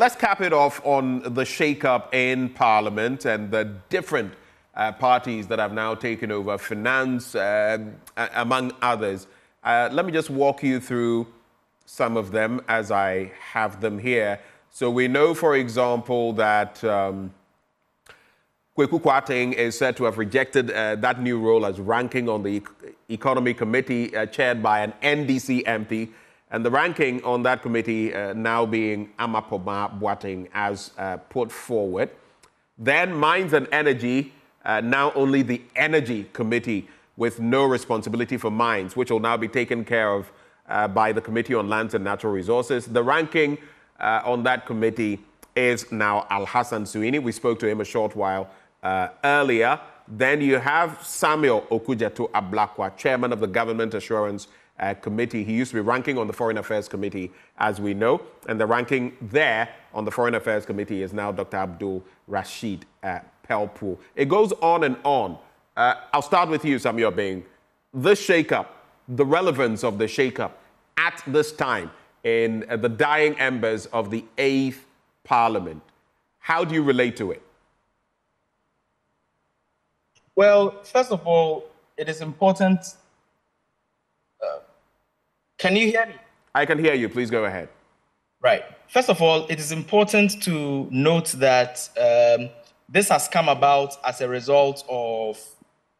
let's cap it off on the shake-up in Parliament and the different uh, parties that have now taken over finance, uh, among others. Uh, let me just walk you through some of them as I have them here. So we know, for example, that um, Kweku Kwarteng is said to have rejected uh, that new role as ranking on the Economy Committee uh, chaired by an NDC MP. And the ranking on that committee uh, now being Ama Pomaa Boateng as uh, put forward. Then Mines and Energy, uh, now only the Energy Committee with no responsibility for mines, which will now be taken care of uh, by the Committee on Lands and Natural Resources. The ranking uh, on that committee is now Alhassan Suhuyini. We spoke to him a short while uh, earlier. Then you have Samuel Okudzeto Ablakwa, chairman of the Government Assurance uh, Committee. He used to be ranking on the Foreign Affairs Committee, as we know, and the ranking there on the Foreign Affairs Committee is now Dr. Abdul Rashid uh, Pelpuo. It goes on and on. Uh, I'll start with you, Samuel Obeng. This shakeup, the relevance of the shakeup at this time in uh, the dying embers of the eighth Parliament. How do you relate to it? Well, first of all, it is important can you hear me? I can hear you. Please go ahead. Right. First of all, it is important to note that um, this has come about as a result of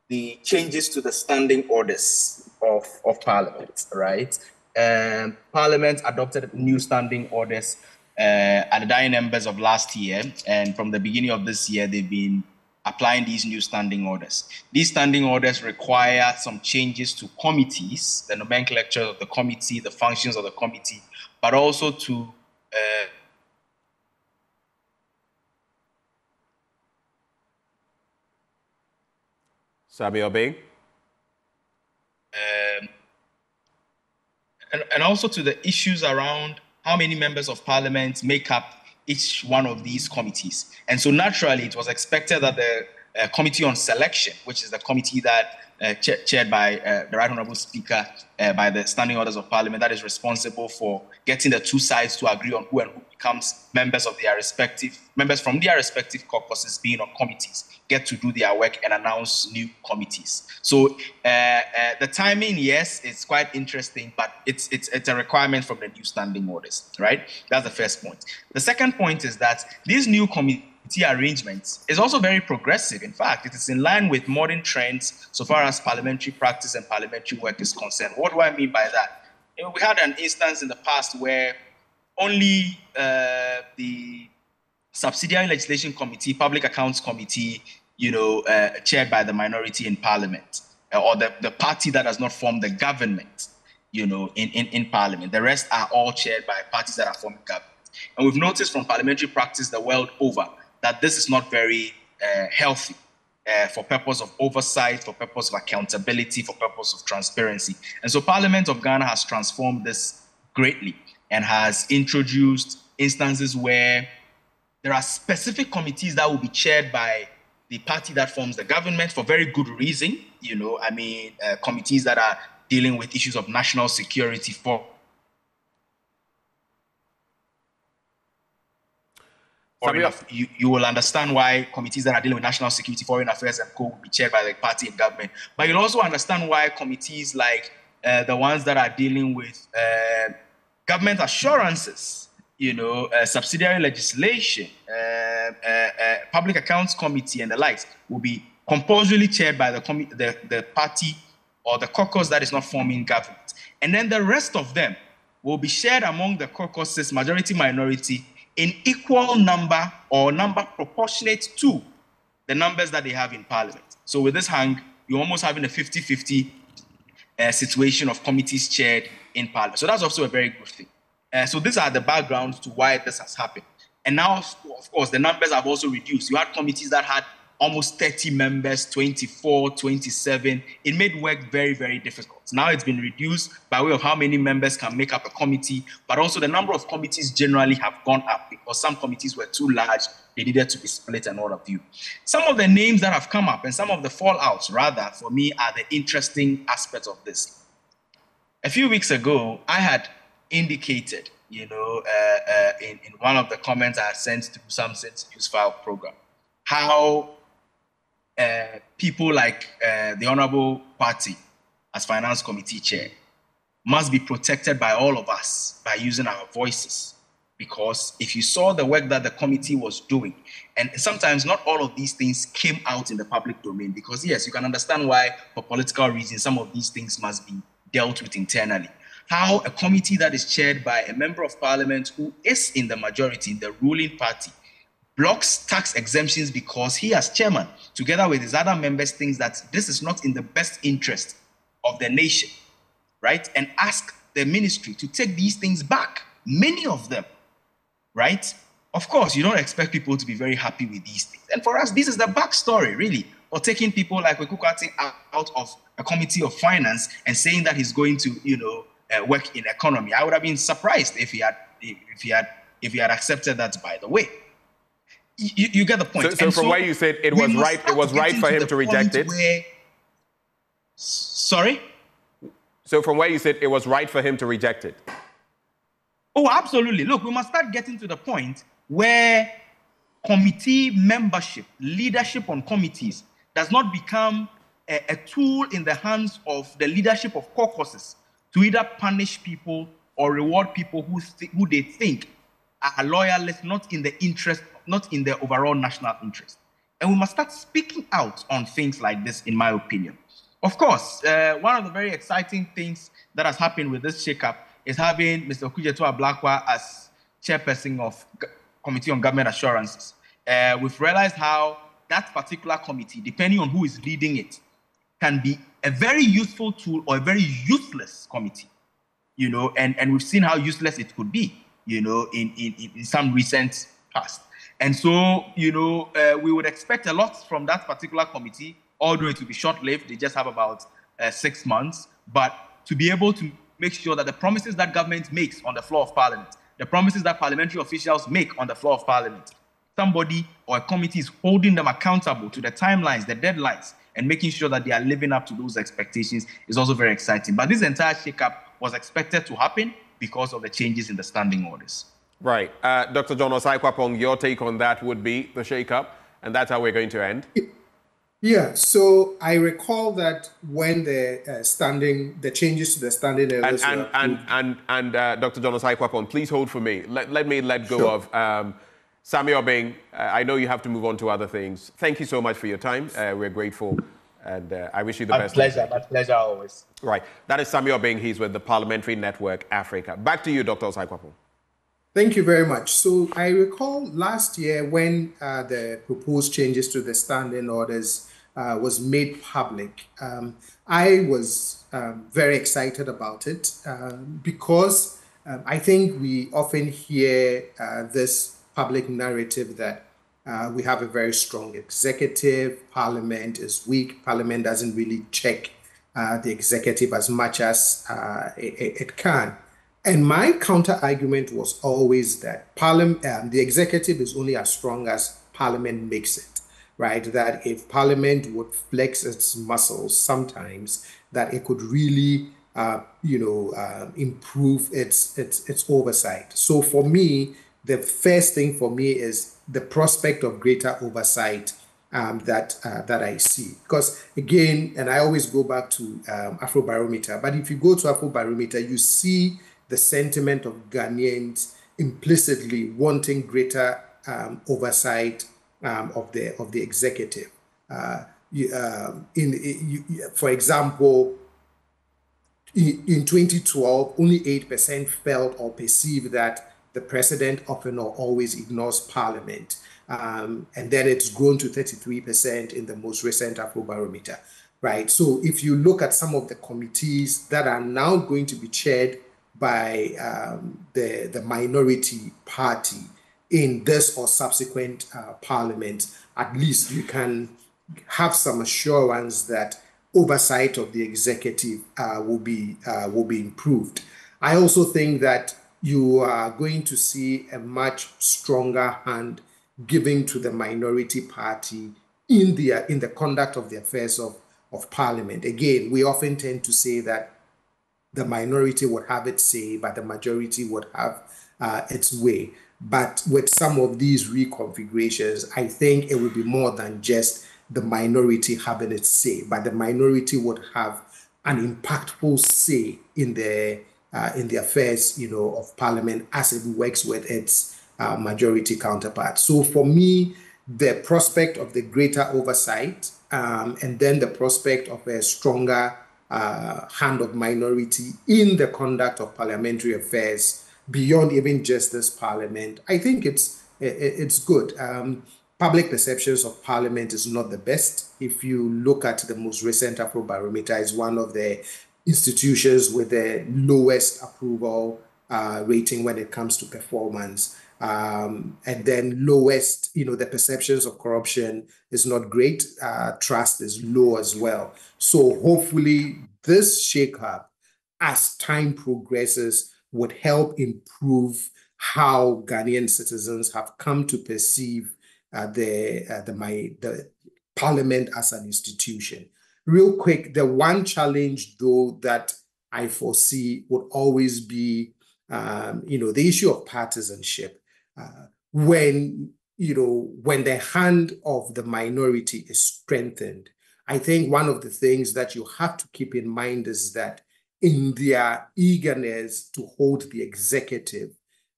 the changes to the standing orders of, of Parliament, right? Um, Parliament adopted new standing orders uh, at the dying embers of last year, and from the beginning of this year, they've been applying these new standing orders. These standing orders require some changes to committees, the nomenclature of the committee, the functions of the committee, but also to uh, Bing. Um, and, and also to the issues around how many members of parliament make up each one of these committees. And so naturally, it was expected that the uh, Committee on Selection, which is the committee that uh, cha- chaired by uh, the Right Honourable Speaker uh, by the Standing Orders of Parliament, that is responsible for getting the two sides to agree on who and who becomes members of their respective members from their respective caucuses being on committees, get to do their work and announce new committees. So uh, uh, the timing, yes, it's quite interesting, but it's it's it's a requirement from the new standing orders, right? That's the first point. The second point is that these new committees arrangements is also very progressive. In fact, it is in line with modern trends so far as parliamentary practice and parliamentary work is concerned. What do I mean by that? You know, we had an instance in the past where only uh, the subsidiary legislation committee, public accounts committee, you know, uh, chaired by the minority in parliament, uh, or the, the party that has not formed the government, you know, in, in, in parliament. The rest are all chaired by parties that are forming government. And we've noticed from parliamentary practice the world over that this is not very uh, healthy uh, for purpose of oversight, for purpose of accountability, for purpose of transparency. And so Parliament of Ghana has transformed this greatly and has introduced instances where there are specific committees that will be chaired by the party that forms the government for very good reason. You know, I mean, uh, committees that are dealing with issues of national security for you, you will understand why committees that are dealing with national security, foreign affairs, and co will be chaired by the party in government. But you'll also understand why committees like uh, the ones that are dealing with uh, government assurances, you know, uh, subsidiary legislation, uh, uh, uh, public accounts committee, and the likes will be compulsorily chaired by the, com- the, the party or the caucus that is not forming government. And then the rest of them will be shared among the caucuses, majority, minority, in equal number or number proportionate to the numbers that they have in parliament. So with this hang, you're almost having a 50 50 uh, situation of committees chaired in parliament. So that's also a very good thing. Uh, so these are the backgrounds to why this has happened. And now, of course, the numbers have also reduced. You had committees that had almost 30 members, 24, 27. It made work very, very difficult. Now it's been reduced by way of how many members can make up a committee, but also the number of committees generally have gone up because some committees were too large. They needed to be split and all of you. Some of the names that have come up and some of the fallouts, rather, for me, are the interesting aspects of this. A few weeks ago, I had indicated you know, uh, uh, in, in one of the comments I had sent to some Sense News File program, how uh, people like uh, the Honorable Party as Finance Committee Chair must be protected by all of us by using our voices. Because if you saw the work that the committee was doing, and sometimes not all of these things came out in the public domain, because yes, you can understand why, for political reasons, some of these things must be dealt with internally. How a committee that is chaired by a member of parliament who is in the majority in the ruling party blocks tax exemptions because he, as chairman, together with his other members, thinks that this is not in the best interest of the nation, right? And ask the ministry to take these things back, many of them, right? Of course, you don't expect people to be very happy with these things. And for us, this is the backstory, really, for taking people like Wekukati out of a committee of finance and saying that he's going to, you know, uh, work in economy. I would have been surprised if he had, if he had, if he had accepted that. By the way, you, you get the point. So, so from so where you said it was right, it was right for him to reject it. Where, sorry. So from where you said it was right for him to reject it. Oh, absolutely. Look, we must start getting to the point where committee membership, leadership on committees, does not become a, a tool in the hands of the leadership of caucuses to either punish people or reward people who, th- who they think are loyalists, not in the interest, not in the overall national interest. And we must start speaking out on things like this, in my opinion. Of course, uh, one of the very exciting things that has happened with this shakeup is having Mr. Okudzeto Ablakwa as chairperson of G- Committee on Government Assurances. Uh, we've realized how that particular committee, depending on who is leading it, can be a very useful tool or a very useless committee. You know, and, and we've seen how useless it could be, you know, in, in, in some recent past. And so, you know, uh, we would expect a lot from that particular committee, although it will be short lived. They just have about uh, six months. But to be able to make sure that the promises that government makes on the floor of parliament, the promises that parliamentary officials make on the floor of parliament, somebody or a committee is holding them accountable to the timelines, the deadlines, and making sure that they are living up to those expectations is also very exciting. But this entire shakeup was expected to happen because of the changes in the standing orders. Right. Uh, Dr. John Osae-Kwapong, your take on that would be the shakeup, and that's how we're going to end. Yeah, so I recall that when the uh, standing, the changes to the standing orders and and and and, and uh, Dr. John Osae-Kwapong, please hold for me. Let, let me let go sure. of um, Samuel Obeng. Uh, I know you have to move on to other things. Thank you so much for your time. Uh, we're grateful, and uh, I wish you the my best. Pleasure, my pleasure always. Right, that is Samuel Obeng. He's with the Parliamentary Network Africa. Back to you, Dr. Osae-Kwapong. Thank you very much. So I recall last year when uh, the proposed changes to the standing orders uh, was made public, um, I was um, very excited about it um, because um, I think we often hear uh, this public narrative that uh, we have a very strong executive, parliament is weak, parliament doesn't really check uh, the executive as much as uh, it, it can. And my counter argument was always that parliament, um, the executive is only as strong as parliament makes it, right? That if parliament would flex its muscles sometimes, that it could really, uh, you know, uh, improve its its its oversight. So for me, the first thing for me is the prospect of greater oversight um, that uh, that I see. Because again, and I always go back to um, Afrobarometer, but if you go to Afrobarometer, you see the sentiment of Ghanaians implicitly wanting greater um, oversight um, of the of the executive. Uh, you, uh, in, you, for example, in, in 2012, only eight percent felt or perceived that the president often or always ignores Parliament, um, and then it's grown to 33 percent in the most recent Afrobarometer. Right. So if you look at some of the committees that are now going to be chaired by um, the, the minority party in this or subsequent uh, parliament, at least you can have some assurance that oversight of the executive uh, will be uh, will be improved. I also think that you are going to see a much stronger hand given to the minority party in the in the conduct of the affairs of, of parliament. Again, we often tend to say that the minority would have its say, but the majority would have uh, its way. But with some of these reconfigurations, I think it would be more than just the minority having its say, but the minority would have an impactful say in the uh, in the affairs, you know, of Parliament as it works with its uh, majority counterpart. So for me, the prospect of the greater oversight um, and then the prospect of a stronger uh, hand of minority in the conduct of parliamentary affairs beyond even just this parliament, I think it's it's good. Um, public perceptions of parliament is not the best. If you look at the most recent Afrobarometer, it's one of the institutions with the lowest approval uh, rating when it comes to performance. Um, and then lowest, you know, the perceptions of corruption is not great. Uh, trust is low as well. So hopefully this shakeup, as time progresses, would help improve how Ghanaian citizens have come to perceive uh, the uh, the my the parliament as an institution. Real quick, the one challenge though that I foresee would always be, um, you know, the issue of partisanship. Uh, when you know when the hand of the minority is strengthened, I think one of the things that you have to keep in mind is that in their eagerness to hold the executive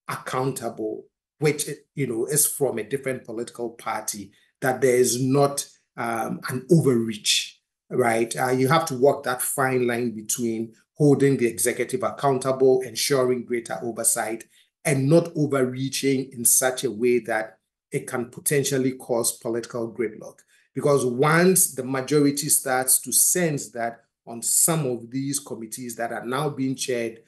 accountable, which you know is from a different political party, that there is not um, an overreach, right? Uh, you have to walk that fine line between holding the executive accountable, ensuring greater oversight, and not overreaching in such a way that it can potentially cause political gridlock. Because once the majority starts to sense that on some of these committees that are now being chaired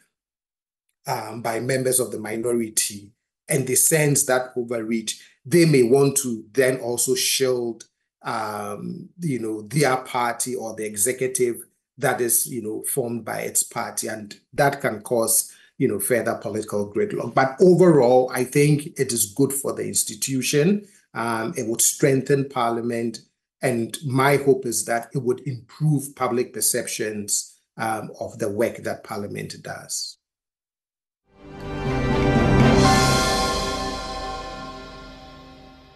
um, by members of the minority and they sense that overreach, they may want to then also shield, um, you know, their party or the executive that is, you know, formed by its party, and that can cause, you know, further political gridlock. But overall, I think it is good for the institution. Um, it would strengthen Parliament and my hope is that it would improve public perceptions um, of the work that Parliament does.